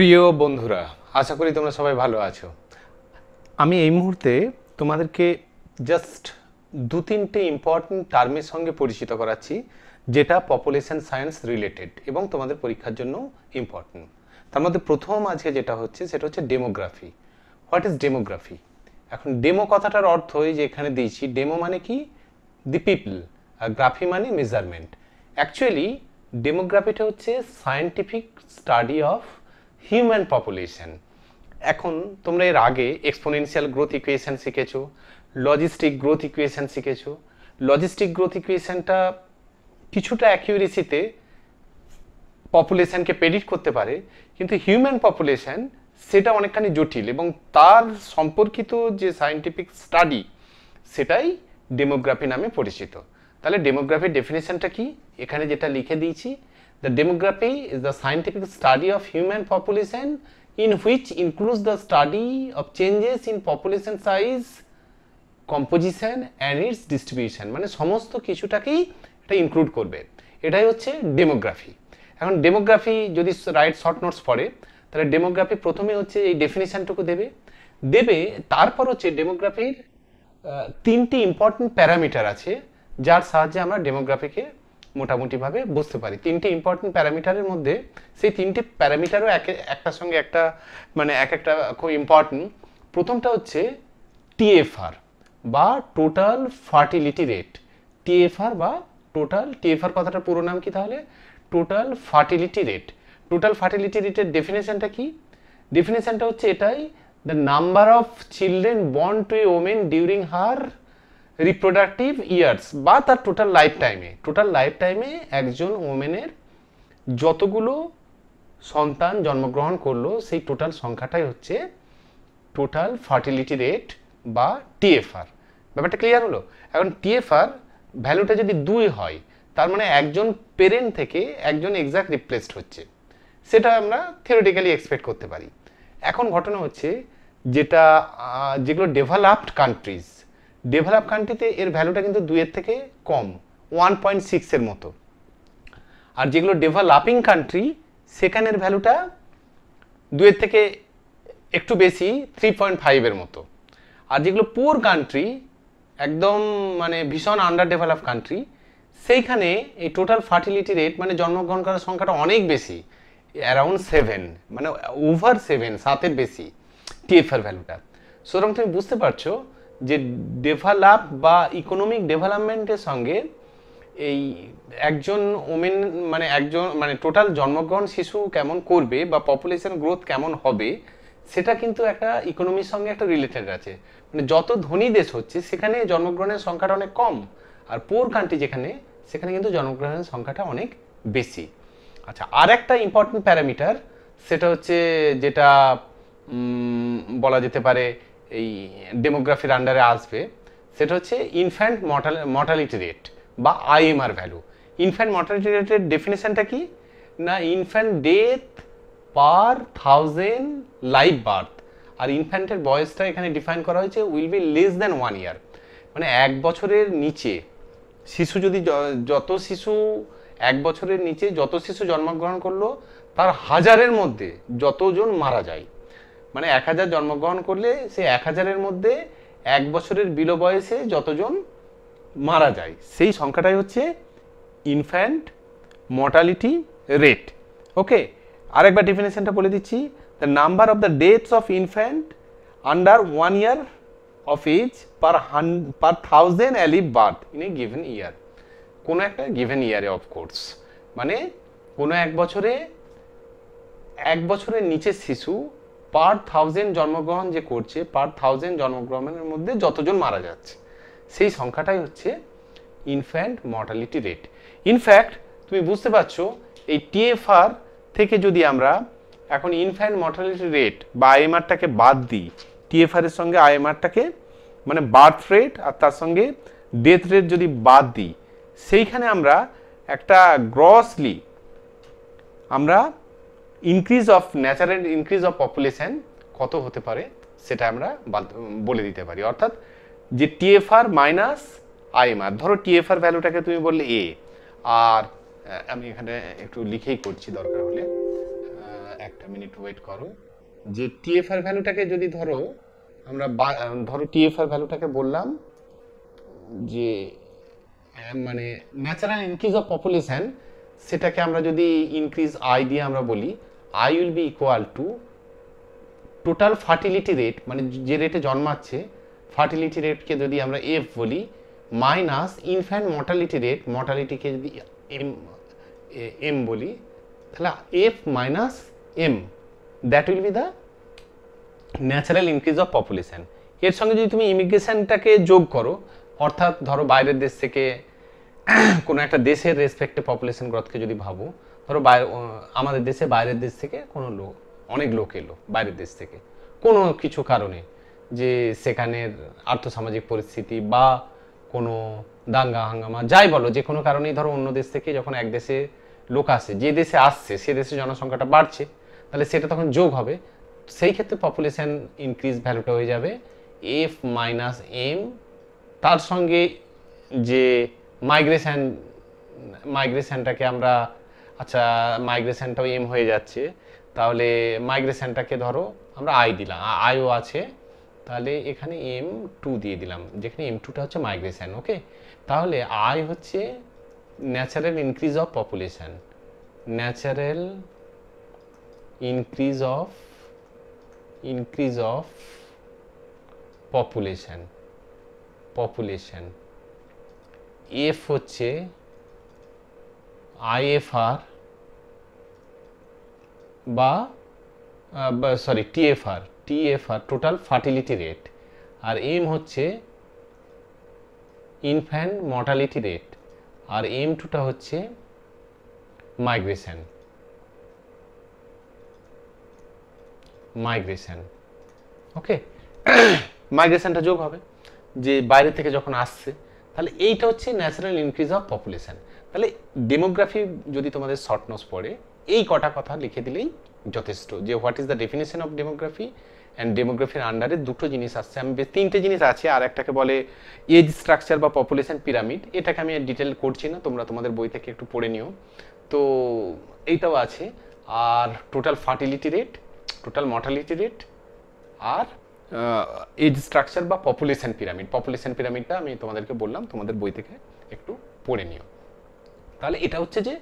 প্রিয় বন্ধুরা, আশা করি তোমরা সবাই ভালো আছো। আমি এই মুহূর্তে তোমাদেরকে জাস্ট দু তিনটে ইম্পর্টেন্ট টার্মের সঙ্গে পরিচিত করাচ্ছি, যেটা পপুলেশন সায়েন্স রিলেটেড এবং তোমাদের পরীক্ষার জন্য ইম্পর্টেন্ট তার মধ্যে প্রথম আজকে যেটা হচ্ছে, সেটা হচ্ছে ডেমোগ্রাফি হোয়াট ইজ ডেমোগ্রাফি এখন ডেমো কথাটার অর্থ এই যে এখানে দিয়েছি ডেমো মানে কি? দি পিপল আর গ্রাফি মানে মেজারমেন্ট অ্যাকচুয়ালি ডেমোগ্রাফিটা হচ্ছে scientific study of human population এখন তোমরা এর আগে এক্সপোনেনশিয়াল গ্রোথ ইকুয়েশন শিখেছো লজিস্টিক গ্রোথ ইকুয়েশন শিখেছো। লজিস্টিক গ্রোথ ইকুয়েশনটা কিছুটা অ্যাকিউরেসিতে পপুলেশনকে প্রেডিক্ট করতে পারে, কিন্তু হিউম্যান পপুলেশন সেটা অনেকখানি জটিল এবং তার সম্পর্কিত যে সায়েন্টিফিক স্টাডি সেটাই ডেমোগ্রাফি নামে পরিচিত। তাহলে ডেমোগ্রাফির ডেফিনেশনটা কি? এখানে যেটা লিখে দিয়েছি the demography is the scientific study of human population in which includes the study of changes in population size composition and its distribution মানে সমস্ত কিছুটাকেই এটা ইনক্লুড করবে। এটাই হচ্ছে ডেমোগ্রাফি এখন ডেমোগ্রাফি যদি রাইট শর্ট নোটস পড়ে, তাহলে ডেমোগ্রাফি প্রথমে হচ্ছে এই ডেফিনেশনটুকু দেবে। দেবে, তারপর হচ্ছে ডেমোগ্রাফির তিনটি ইম্পর্টেন্ট প্যারামিটার আছে, যার সাহায্যে আমরা ডেমোগ্রাফিকে মোটামুটিভাবে বুঝতে পারি। তিনটে ইম্পর্টেন্ট প্যারামিটারের মধ্যে সেই তিনটে প্যারামিটারও এক, একটার সঙ্গে একটা মানে এক একটা খুব ইম্পর্টেন্ট প্রথমটা হচ্ছে টিএফআর বা টোটাল ফার্টিলিটি রেট টিএফআর বা টোটাল টিএফআর কথাটার পুরো নাম কি তাহলে? Total fertility rate total fertility রেটের ডেফিনেশনটা কি? ডেফিনেশনটা হচ্ছে এটাই the number of children born to a women during her reproductive years বা তার টোটাল লাইফ টাইমে টোটাল লাইফ টাইমে একজন ওমেনের যতগুলো সন্তান জন্মগ্রহণ করল, সেই টোটাল সংখ্যাটাই হচ্ছে টোটাল ফার্টিলিটি রেট বা টিএফআর ব্যাপারটা ক্লিয়ার হলো? এখন টিএফআর ভ্যালুটা যদি দুই হয়, তার মানে একজন পেরেন্ট থেকে একজন এক্সাক্ট রিপ্লেসড হচ্ছে। সেটা আমরা থিওরিটিক্যালি এক্সপেক্ট করতে পারি। এখন ঘটনা হচ্ছে যেটা যেগুলো ডেভেলপড কান্ট্রিজ ডেভেলপ কান্ট্রিতে এর ভ্যালুটা কিন্তু দুইয়ের থেকে কম ওয়ান পয়েন্ট সিক্সের মতো। আর যেগুলো ডেভেলপিং কান্ট্রি সেখানের ভ্যালুটা দুইয়ের থেকে একটু বেশি থ্রি পয়েন্ট ফাইভের মতো। আর যেগুলো পুয়ার কান্ট্রি একদম মানে ভীষণ আন্ডার ডেভেলপ কান্ট্রি সেইখানে এই টোটাল ফার্টিলিটি রেট মানে জন্মগ্রহণ করার সংখ্যাটা অনেক বেশি। অ্যারাউন্ড সেভেন মানে ওভার সেভেন সাতের বেশি টিএফআর ভ্যালুটা সুতরাং তুমি বুঝতে পারছ যে ডেভেলপ বা ইকোনমিক ডেভেলপমেন্টের সঙ্গে এই একজন ওমেন মানে একজন মানে টোটাল জন্মগ্রহণ শিশু কেমন করবে বা পপুলেশন গ্রোথ কেমন হবে, সেটা কিন্তু একটা ইকোনমির সঙ্গে একটা রিলেটেড আছে। মানে যত ধনী দেশ হচ্ছে, সেখানে জন্মগ্রহণের সংখ্যাটা অনেক কম, আর পোর কান্ট্রি যেখানে, সেখানে কিন্তু জন্মগ্রহণের সংখ্যাটা অনেক বেশি। আচ্ছা আর একটা ইম্পর্টেন্ট প্যারামিটার সেটা হচ্ছে যেটা বলা যেতে পারে এই ডেমোগ্রাফির আন্ডারে আসবে, সেটা হচ্ছে ইনফ্যান্ট মর্টাল মর্টালিটি রেট বা আইএমআর ভ্যালু ইনফ্যান্ট মর্টালিটি রেটের ডেফিনেশনটা কি? না infant death per thousand life birth আর ইনফ্যান্টের বয়সটা এখানে ডিফাইন করা হয়েছে will be less than one year মানে এক বছরের নিচে, শিশু যদি যত শিশু এক বছরের নিচে যত শিশু জন্মগ্রহণ করল, তার হাজারের মধ্যে যতজন মারা যায়। মানে এক হাজার জন্মগ্রহণ করলে সে এক হাজারের মধ্যে এক বছরের বিলো বয়সে যতজন মারা যায়, সেই সংখ্যাটাই হচ্ছে ইনফ্যান্ট মর্টালিটি রেট ওকে, আরেকবার ডেফিনেশনটা বলে দিচ্ছি। The number of the deaths of infant under one year of age per Han per thousand alive birth in a given year কোনো একটা গিভেন ইয়ারে অফকোর্স মানে কোনো এক বছরে, এক বছরের নিচে শিশু পার থাউজেন্ড জন্মগ্রহণ যে করছে, পার থাউজেন্ড জন্মগ্রহণের মধ্যে যতজন মারা যাচ্ছে, সেই সংখ্যাটাই হচ্ছে ইনফ্যান্ট মর্টালিটি রেট ইনফ্যাক্ট তুমি বুঝতে পারছ, এই টিএফআর থেকে যদি আমরা এখন ইনফ্যান্ট মর্টালিটি রেট বা আইএমআরটাকে বাদ দিই টিএফআর এর সঙ্গে আইএমআরটাকে মানে বার্থ রেট আর তার সঙ্গে ডেথ রেট যদি বাদ দিই, সেইখানে আমরা একটা গ্রসলি আমরা increase of natural increase of population কত হতে পারে সেটা আমরা বলে দিতে পারি। অর্থাৎ যে টিএফআর মাইনাস আইএমআর ধরো টিএফআর ভ্যালুটাকে তুমি বললে এ আর আমি এখানে একটু লিখেই করছি, দরকার হলে একটা মিনিট ওয়েট করো। যে টিএফআর ভ্যালুটাকে যদি ধরো, আমরা ধরো টিএফআর ভ্যালুটাকে বললাম যে মানে ন্যাচারাল ইনক্রিজ অফ পপুলেশন সেটাকে আমরা যদি ইনক্রিজ আই দিয়ে আমরা বলি I will be equal to total fertility rate মানে যে রেটে জন্মাচ্ছে ফার্টিলিটি রেটকে যদি আমরা এফ বলি মাইনাস ইনফ্যান্ট মর্টালিটি রেট মর্টালিটিকে যদি এম এম বলি, তাহলে F minus M that will be the natural increase of population এর সঙ্গে যদি তুমি ইমিগ্রেশনটাকে যোগ করো, অর্থাৎ ধরো বাইরের দেশ থেকে কোনো একটা দেশের রেসপেক্টে পপুলেশন গ্রোথকে যদি ভাবো, ধরো বাইরে আমাদের দেশে বাইরের দেশ থেকে কোনো লোক, অনেক লোক এলো বাইরের দেশ থেকে। কোনো কিছু কারণে যে সেখানের আর্থসামাজিক পরিস্থিতি বা কোনো দাঙ্গা হাঙ্গামা, যাই বলো, যে কোনো কারণেই ধরো অন্য দেশ থেকে যখন এক দেশে লোক আসে, যে দেশে আসছে, সে দেশে জনসংখ্যাটা বাড়ছে, তাহলে সেটা তখন যোগ হবে। সেই ক্ষেত্রে পপুলেশন ইনক্রিজ ভ্যালুটা হয়ে যাবে এফ মাইনাস এম তার সঙ্গে যে মাইগ্রেশন, মাইগ্রেশনটাকে আমরা আচ্ছা মাইগ্রেশনটাও এম হয়ে যাচ্ছে। তাহলে মাইগ্রেশনটাকে ধরো, আমরা আই দিলাম আইও আছে। তাহলে এখানে এম টু দিয়ে দিলাম, যেখানে এম টুটা হচ্ছে মাইগ্রেশন ওকে তাহলে আই হচ্ছে natural increase of population natural increase of increase of population population F হচ্ছে আইএফআর বা sorry TFR TFR total fertility rate আর এম হচ্ছে ইনফ্যান্ট মর্টালিটি রেট আর এম টুটা হচ্ছে মাইগ্রেশন মাইগ্রেশন ওকে মাইগ্রেশনটা যোগ হবে। যে বাইরে থেকে যখন আসছে তাহলে এইটা হচ্ছে ন্যাচারাল ইনক্রিজ অফ পপুলেশন তাহলে ডেমোগ্রাফি যদি তোমাদের শর্ট নোটস পড়ে, এই কটা কথা লিখে দিলেই যথেষ্ট যে what is the definition of demography and ডেমোগ্রাফির আন্ডারে দুটো জিনিস আসছে। আমি বেশ তিনটে জিনিস আছে, আর একটাকে বলে এজ স্ট্রাকচার বা পপুলেশন পিরামিড এটাকে আমি ডিটেল করছি না, তোমরা তোমাদের বই থেকে একটু পড়ে নিও। তো এইটাও আছে, আর total fertility rate total mortality rate আর এজ স্ট্রাকচার বা পপুলেশন পিরামিড পপুলেশন পিরামিডটা আমি তোমাদেরকে বললাম, তোমাদের বই থেকে একটু পড়ে নিও। তাহলে এটা হচ্ছে যে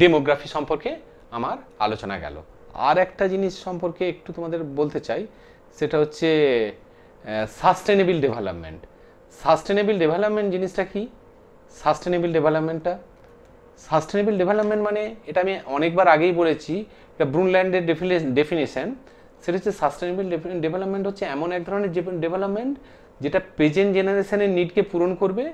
ডেমোগ্রাফি সম্পর্কে আমার আলোচনা গেল। আর একটা জিনিস সম্পর্কে একটু তোমাদের বলতে চাই, সেটা হচ্ছে সাস্টেনেবল ডেভেলপমেন্ট সাস্টেনেবল ডেভেলপমেন্ট জিনিসটা কি? সাস্টেনেবল ডেভেলপমেন্টটা সাস্টেনেবল ডেভেলপমেন্ট মানে এটা আমি অনেকবার আগেই বলেছি, এটা ব্রুনল্যান্ডের ডেফিনেশন সেটা হচ্ছে সাস্টেনেবল ডেভেলপমেন্ট হচ্ছে এমন এক ধরনের ডেভেলপমেন্ট যেটা প্রেজেন্ট জেনারেশনের নিডকে পূরণ করবে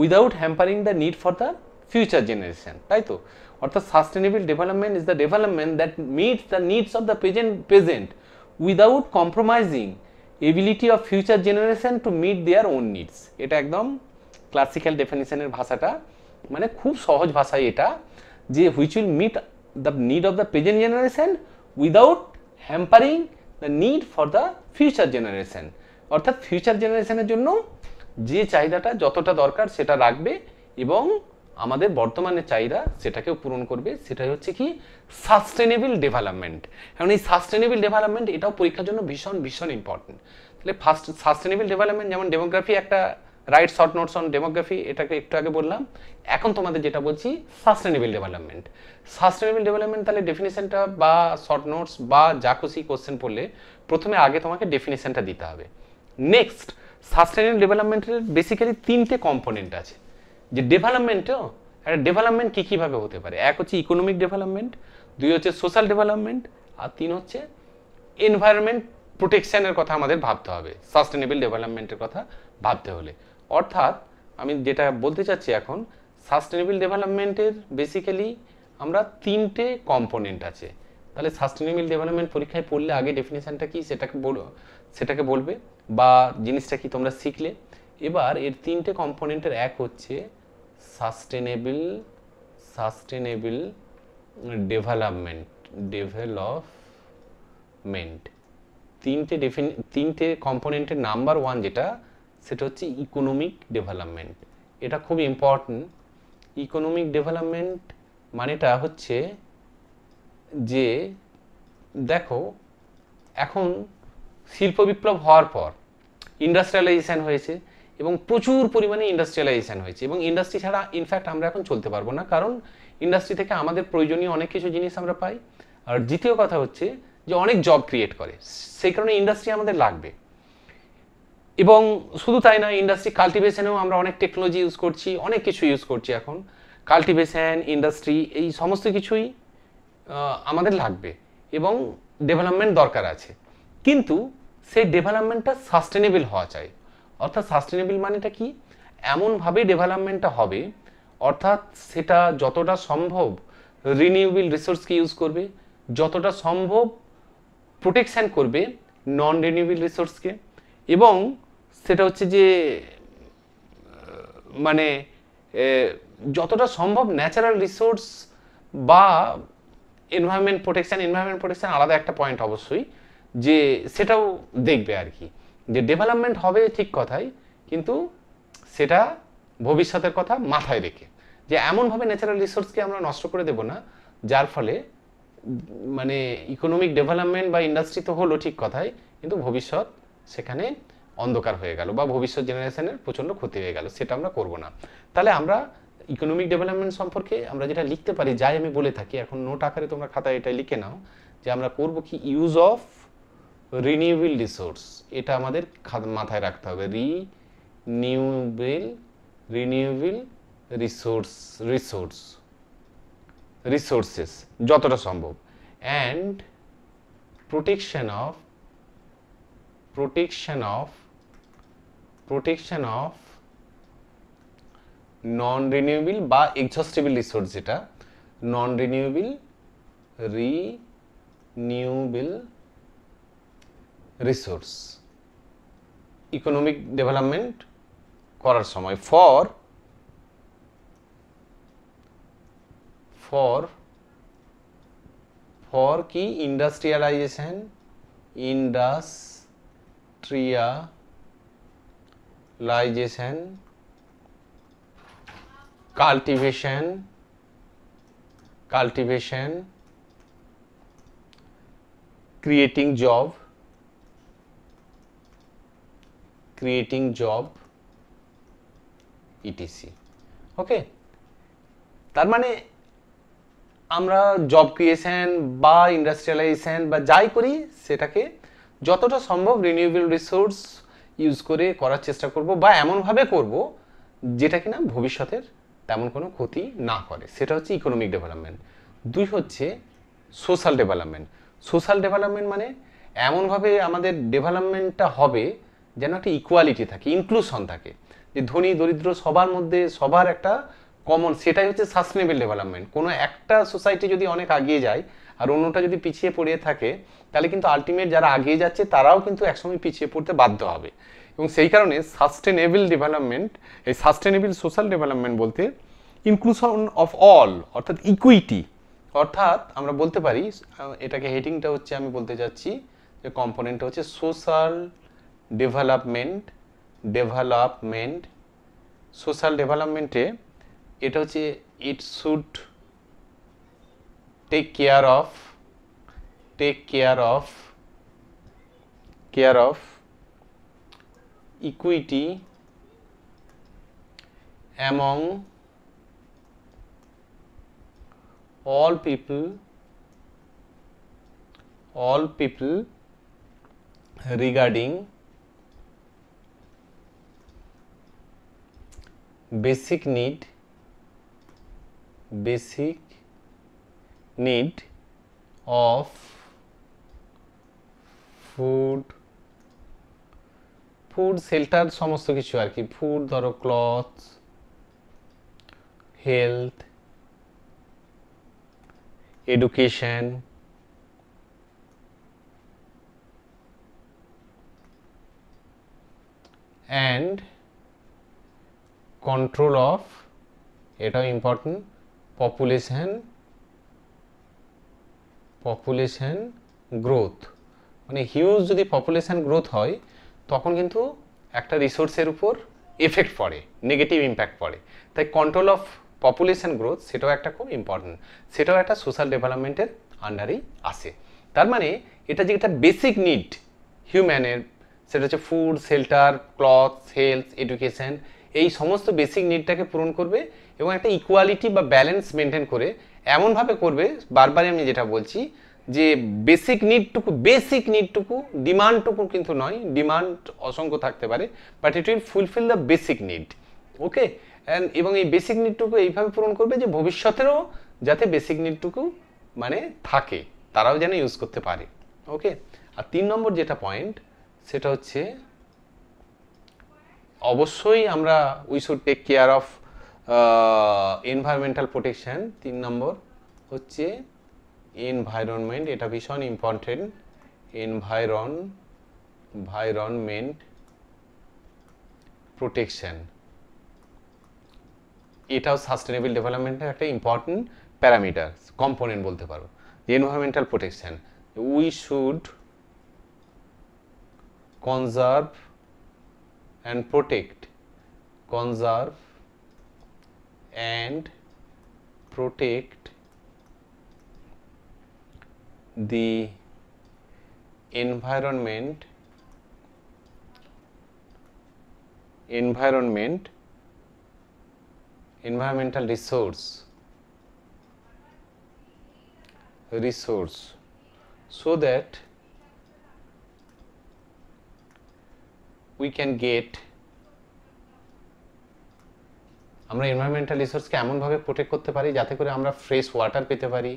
without hampering the need for the future generation তাই তো? অর্থাৎ sustainable development is the development that meets the needs of the present present without compromising ability of future generation to meet their own needs এটা একদম classical ডেফিনেশনের ভাষাটা মানে খুব সহজ ভাষায় এটা, যে which will meet the need of the present generation without hampering the need for the future generation অর্থাৎ ফিউচার জেনারেশনের জন্য যে চাহিদাটা যতটা দরকার সেটা রাখবে এবং আমাদের বর্তমানে চাহিদা সেটাকেও পূরণ করবে। সেটাই হচ্ছে কি? সাস্টেনেবল ডেভেলপমেন্ট কারণ এই সাস্টেনেবল ডেভেলপমেন্ট এটাও পরীক্ষার জন্য ভীষণ ভীষণ ইম্পর্টেন্ট তাহলে ফার্স্ট সাস্টেনেবল ডেভেলপমেন্ট যেমন ডেমোগ্রাফি একটা write short notes on demography, এটাকে একটু আগে বললাম। এখন তোমাদের যেটা বলছি সাস্টেনেবল ডেভেলপমেন্ট সাস্টেনেবল ডেভেলপমেন্ট তাহলে ডেফিনেশনটা বা শর্ট নোটস বা যা খুশি কোশ্চেন পড়লে প্রথমে আগে তোমাকে ডেফিনেশনটা দিতে হবে। নেক্সট সাস্টেনেবল ডেভেলপমেন্টের বেসিক্যালি তিনটে কম্পোনেন্ট আছে। যে ডেভেলপমেন্টও একটা ডেভেলপমেন্ট কী কীভাবে হতে পারে? এক হচ্ছে ইকোনমিক ডেভেলপমেন্ট দুই হচ্ছে সোশ্যাল ডেভেলপমেন্ট আর তিন হচ্ছে এনভায়রনমেন্ট প্রোটেকশনের কথা আমাদের ভাবতে হবে। সাস্টেনেবল ডেভেলপমেন্টের কথা ভাবতে হলে। অর্থাৎ আমি যেটা বলতে চাচ্ছি এখন সাস্টেনেবল ডেভেলপমেন্টের বেসিক্যালি আমরা তিনটে কম্পোনেন্ট আছে। তাহলে সাস্টেনেবল ডেভেলপমেন্ট পরীক্ষায় পড়লে আগে ডেফিনেশানটা কি সেটাকে বলো, সেটাকে বলবে বা জিনিসটা কি তোমরা শিখলে। এবার এর তিনটে কম্পোনেন্টের এক হচ্ছে সাস্টেনেবল সাস্টেনেবল ডেভেলপমেন্ট ডেভেলপমেন্ট তিনটে ডেফিন তিনটে কম্পোনেন্টের নাম্বার ওয়ান যেটা সেটা হচ্ছে ইকোনমিক ডেভেলপমেন্ট এটা খুব ইম্পর্টেন্ট ইকোনমিক ডেভেলপমেন্ট মানেটা হচ্ছে যে, দেখো, এখন শিল্প বিপ্লব হওয়ার পর ইন্ডাস্ট্রিয়ালাইজেশান হয়েছে এবং প্রচুর পরিমাণে ইন্ডাস্ট্রিয়ালাইজেশান হয়েছে এবং ইন্ডাস্ট্রি ছাড়া ইনফ্যাক্ট আমরা এখন চলতে পারব না। কারণ ইন্ডাস্ট্রি থেকে আমাদের প্রয়োজনীয় অনেক কিছু জিনিস আমরা পাই। আর দ্বিতীয় কথা হচ্ছে যে, অনেক জব ক্রিয়েট করে। সেই কারণে ইন্ডাস্ট্রি আমাদের লাগবে। এবং শুধু তাই না ইন্ডাস্ট্রি কাল্টিভেশনেও আমরা অনেক টেকনোলজি ইউজ করছি, অনেক কিছু ইউজ করছি এখন। কাল্টিভেশন ইন্ডাস্ট্রি এই সমস্ত কিছুই আমাদের লাগবে এবং ডেভেলপমেন্ট দরকার আছে। কিন্তু সেই ডেভেলপমেন্টটা সাস্টেনেবল হওয়া চাই। অর্থাৎ সাস্টেনেবল মানেটা কি? এমনভাবে ডেভেলপমেন্টটা হবে, অর্থাৎ সেটা যতটা সম্ভব রিনিউয়েবল রিসোর্সকে ইউজ করবে, যতটা সম্ভব প্রোটেকশান করবে নন রিনিউয়েবল রিসোর্সকে এবং সেটা হচ্ছে যে মানে যতটা সম্ভব ন্যাচারাল রিসোর্স বা এনভায়রনমেন্ট প্রোটেকশন এনভায়রনমেন্ট প্রোটেকশান আলাদা একটা পয়েন্ট অবশ্যই, যে সেটাও দেখবে আর কি। যে ডেভেলপমেন্ট হবে ঠিক কথাই, কিন্তু সেটা ভবিষ্যতের কথা মাথায় রেখে। যে এমনভাবে ন্যাচারাল রিসোর্সকে আমরা নষ্ট করে দেব না, যার ফলে মানে ইকোনমিক ডেভেলপমেন্ট বা ইন্ডাস্ট্রি তো হলো ঠিক কথাই, কিন্তু ভবিষ্যৎ সেখানে অন্ধকার হয়ে গেল বা ভবিষ্যৎ জেনারেশনের প্রচণ্ড ক্ষতি হয়ে গেল, সেটা আমরা করব না। তাহলে আমরা ইকোনমিক ডেভেলপমেন্ট সম্পর্কে আমরা যেটা লিখতে পারি, যাই আমি বলে থাকি, এখন নোট আকারে তোমরা খাতায় এটা লিখে নাও, যে আমরা করব কি ইউজ অফ রিনিউয়েবল রিসোর্স এটা আমাদের মাথায় রাখতে হবে। Renewable renewable resource resource resources যতটা সম্ভব। And protection of protection of protection of non renewable বা এক্সস্টেবল রিসোর্স যেটা non renewable renewable resource economic development করার সময় ফর ফর ফর কি? Industrialization industrialization cultivation cultivation, creating job creating job, ETC. Okay? তার মানে আমরা জব ক্রিয়েশন বা industrialisation বা যাই করি, সেটাকে যতটা সম্ভব রিনিউয়েবল রিসোর্স ইউজ করে করার চেষ্টা করব বা এমনভাবে করব যেটা কিনা ভবিষ্যতের তেমন কোনো ক্ষতি না করে। সেটা হচ্ছে ইকোনমিক ডেভেলপমেন্ট দুই হচ্ছে সোশ্যাল ডেভেলপমেন্ট সোশ্যাল ডেভেলপমেন্ট মানে এমনভাবে আমাদের ডেভেলপমেন্টটা হবে যেন একটা ইকুয়ালিটি থাকে ইনক্লুশন থাকে। যে ধনী, দরিদ্র সবার মধ্যে সবার একটা কমন সেটাই হচ্ছে সাস্টেনেবল ডেভেলপমেন্ট কোনো একটা সোসাইটি যদি অনেক আগিয়ে যায় আর অন্যটা যদি পিছিয়ে পড়ে থাকে তাহলে কিন্তু আলটিমেট যারা আগিয়ে যাচ্ছে, তারাও কিন্তু একসময় পিছিয়ে পড়তে বাধ্য হবে। এবং সেই কারণে সাস্টেনেবল ডেভেলপমেন্ট এই সাস্টেনেবল সোশ্যাল ডেভেলপমেন্ট বলতে ইনক্লুশন অফ অল অর্থাৎ ইকুইটি অর্থাৎ আমরা বলতে পারি এটাকে হেডিংটা হচ্ছে আমি বলতে যাচ্ছি যে কম্পোনেন্টটা হচ্ছে সোশ্যাল ডেভেলপমেন্ট ডেভেলপমেন্ট সোশ্যাল ডেভেলপমেন্টে এটা হচ্ছে it should take care of take care of care of equity among all people all people regarding basic need basic need of food food shelter সমস্ত কিছু আর কি। ফুড ধরো cloth health education and control of এটাও important population population growth মানে huge যদি population growth হয়, তখন কিন্তু একটা রিসোর্সের উপর এফেক্ট পড়ে নেগেটিভ ইম্প্যাক্ট পড়ে। তাই কন্ট্রোল অফ পপুলেশান গ্রোথ সেটাও একটা খুব ইম্পর্টেন্ট সেটাও একটা সোশ্যাল ডেভেলপমেন্টের আন্ডারেই আসে। তার মানে এটা যে একটা বেসিক নিড হিউম্যানের সেটা হচ্ছে food shelter cloth health education এই সমস্ত বেসিক নিডটাকে পূরণ করবে এবং একটা ইকুয়ালিটি বা ব্যালেন্স মেনটেন করে এমনভাবে করবে, বারবারই আমি যেটা বলছি যে বেসিক নিডটুকু বেসিক নিডটুকু ডিমান্ডটুকু কিন্তু নয় ডিমান্ড অসংখ্য থাকতে পারে but it will fulfil the basic need okay and এবং এই বেসিক নিডটুকু এইভাবে পূরণ করবে যে ভবিষ্যতেরও যাতে বেসিক নিডটুকু মানে থাকে, তারাও যেন ইউজ করতে পারে ওকে আর তিন নম্বর যেটা পয়েন্ট সেটা হচ্ছে অবশ্যই আমরা we should take care of environmental protection তিন নম্বর হচ্ছে এনভায়রনমেন্ট এটা ভীষণ ইম্পর্টেন্ট এনভায়রন ভাইরনমেন্ট প্রোটেকশন এটাও সাস্টেনেবল ডেভেলপমেন্টের একটা ইম্পর্টেন্ট প্যারামিটার কম্পোনেন্ট বলতে পারো। Environmental protection we should conserve and protect, conserve and protect the environment environment environmental resource resource so that we can get আমরা এনভায়রনমেন্টাল রিসোর্সকে এমনভাবে প্রোটেক্ট করতে পারি যাতে করে আমরা ফ্রেশ ওয়াটার পেতে পারি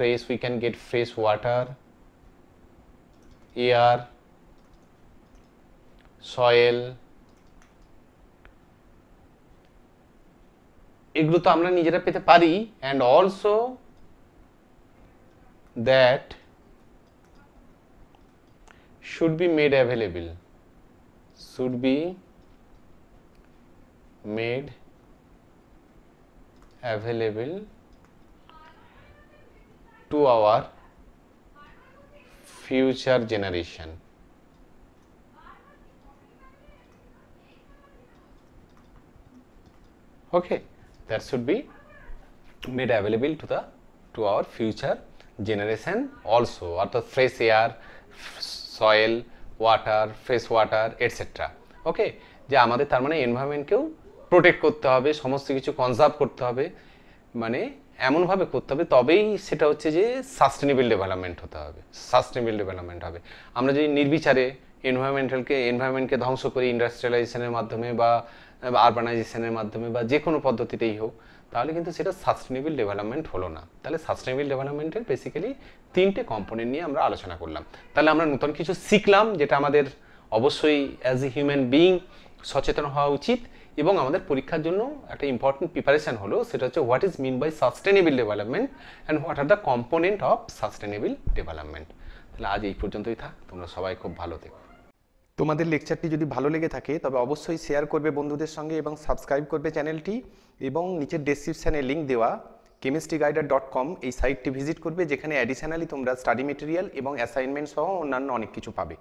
fresh we can get fresh water air soil এগুলো তো আমরা নিজেরা পেতে পারি and also that should be made available. Should be made available. To our future generation okay that should be made available to the to our future generation also অর্থাৎ fresh air soil water fresh water etcetera okay যে আমাদের তার মানে এনভায়রনমেন্টকেও protect করতে হবে সমস্ত কিছু conserve করতে হবে মানে এমনভাবে করতে হবে, তবেই সেটা হচ্ছে যে সাস্টেনেবল ডেভেলপমেন্ট হতে হবে সাস্টেনেবল ডেভেলপমেন্ট হবে। আমরা যদি নির্বিচারে এনভায়রনমেন্টালকে এনভায়রনমেন্টকে ধ্বংস করি ইন্ডাস্ট্রিয়ালাইজেশনের মাধ্যমে বা আরবানাইজেশনের মাধ্যমে বা যে কোনো পদ্ধতিতেই হোক, তাহলে কিন্তু সেটা সাস্টেনেবল ডেভেলপমেন্ট হলো না। তাহলে সাস্টেনেবল ডেভেলপমেন্টের বেসিক্যালি তিনটে কম্পোনেন্ট নিয়ে আমরা আলোচনা করলাম। তাহলে আমরা নতুন কিছু শিখলাম, যেটা আমাদের অবশ্যই অ্যাজ এ হিউম্যান বিইং সচেতন হওয়া উচিত। এবং আমাদের পরীক্ষার জন্য একটা ইম্পর্টেন্ট প্রিপারেশন হলো, সেটা হচ্ছে what is mean by sustainable development and what are the component of sustainable development তাহলে আজ এই পর্যন্তই থাক, তোমরা সবাই খুব ভালো থেকো। তোমাদের লেকচারটি যদি ভালো লেগে থাকে, তবে অবশ্যই শেয়ার করবে বন্ধুদের সঙ্গে এবং সাবস্ক্রাইব করবে চ্যানেলটি এবং নিচের ডেসক্রিপশানে লিঙ্ক দেওয়া কেমিস্ট্রি গাইডার ডট কম এই সাইটটি ভিজিট করবে, যেখানে অ্যাডিশনালি তোমরা স্টাডি মেটেরিয়াল এবং অ্যাসাইনমেন্ট সহ অন্যান্য অনেক কিছু পাবে।